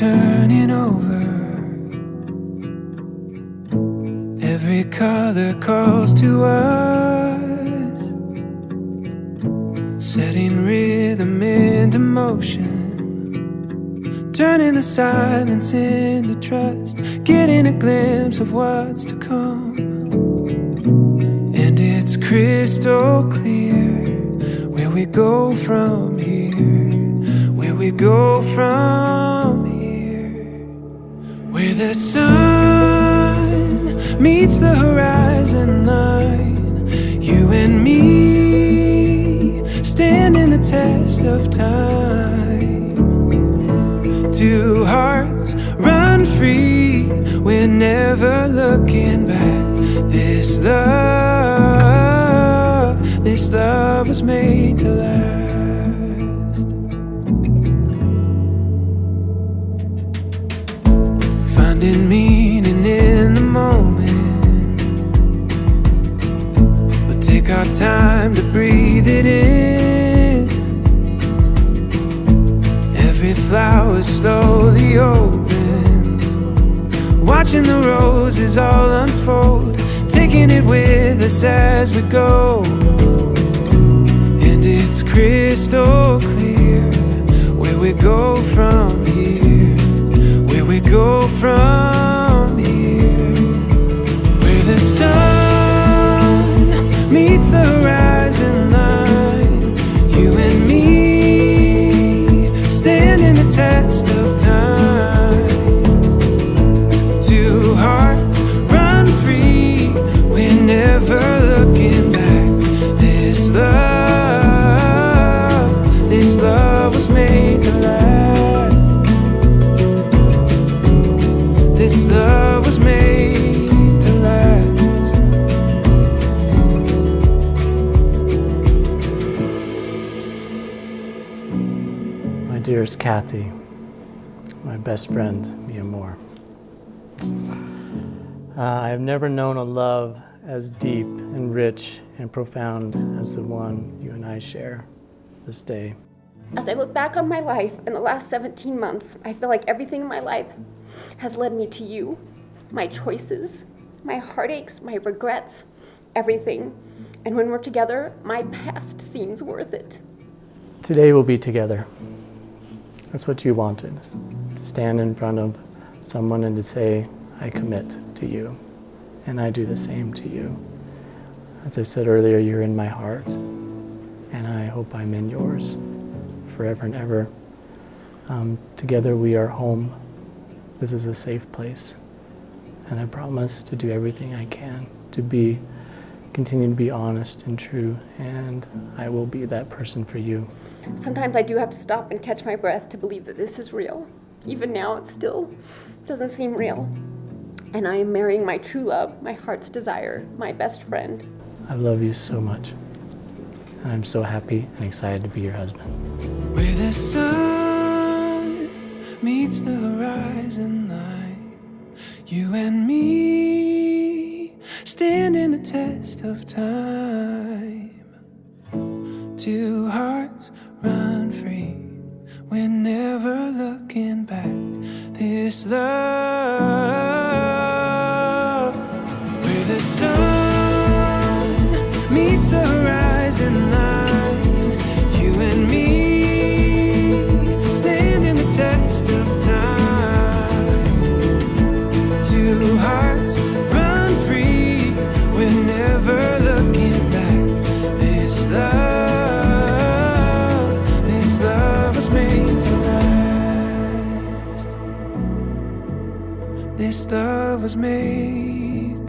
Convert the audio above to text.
turning over. Every color calls to us, setting rhythm into motion. Turning the silence into trust, getting a glimpse of what's to come. And it's crystal clear where we go from here, we go from here, where the sun meets the horizon line. You and me standing the test of time. Two hearts run free. We're never looking back. This love, this love was made to last. Our time to breathe it in. Every flower slowly opens. Watching the roses all unfold. Taking it with us as we go. And it's crystal clear where we go from here. Where we go from My dearest Kathy, my best friend, mi amor. Uh, I have never known a love as deep and rich and profound as the one you and I share this day. As I look back on my life in the last 17 months, I feel like everything in my life has led me to you. My choices, my heartaches, my regrets, everything. And when we're together, my past seems worth it. Today we'll be together. That's what you wanted to stand in front of someone and to say, I commit to you. And I do the same to you. As I said earlier, you're in my heart, and I hope I'm in yours forever and ever. Um, together we are home. This is a safe place. And I promise to do everything I can to be, continue to be honest and true, and I will be that person for you. Sometimes I do have to stop and catch my breath to believe that this is real. Even now, it still doesn't seem real. And I am marrying my true love, my heart's desire, my best friend. I love you so much. And I'm so happy and excited to be your husband. Where the sun meets the horizon line, you and me standing the test of time. Two hearts run free, we're never looking back. This love, where the sun meets the was made.